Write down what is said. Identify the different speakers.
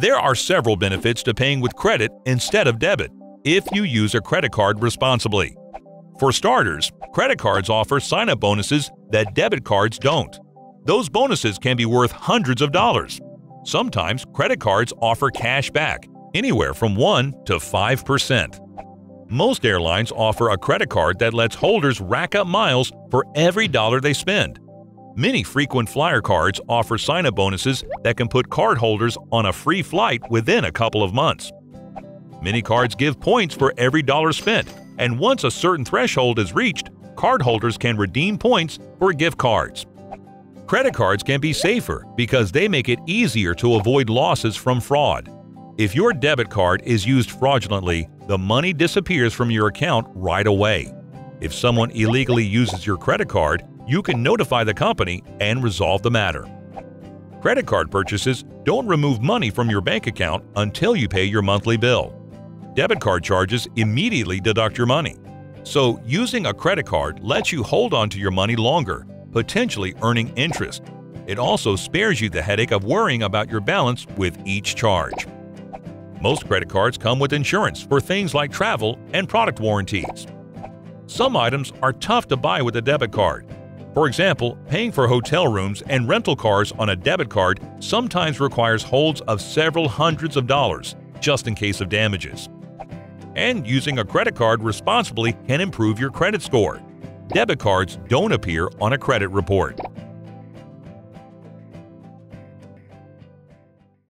Speaker 1: There are several benefits to paying with credit instead of debit if you use a credit card responsibly. For starters, credit cards offer sign-up bonuses that debit cards don't. Those bonuses can be worth hundreds of dollars. Sometimes credit cards offer cash back, anywhere from 1 to 5%. Most airlines offer a credit card that lets holders rack up miles for every dollar they spend. Many frequent flyer cards offer sign-up bonuses that can put cardholders on a free flight within a couple of months. Many cards give points for every dollar spent, and once a certain threshold is reached, cardholders can redeem points for gift cards. Credit cards can be safer because they make it easier to avoid losses from fraud. If your debit card is used fraudulently, the money disappears from your account right away. If someone illegally uses your credit card, you can notify the company and resolve the matter. Credit card purchases don't remove money from your bank account until you pay your monthly bill. Debit card charges immediately deduct your money. So, using a credit card lets you hold on to your money longer, potentially earning interest. It also spares you the headache of worrying about your balance with each charge. Most credit cards come with insurance for things like travel and product warranties. Some items are tough to buy with a debit card. For example, paying for hotel rooms and rental cars on a debit card sometimes requires holds of several hundreds of dollars, just in case of damages. And using a credit card responsibly can improve your credit score. Debit cards don't appear on a credit report.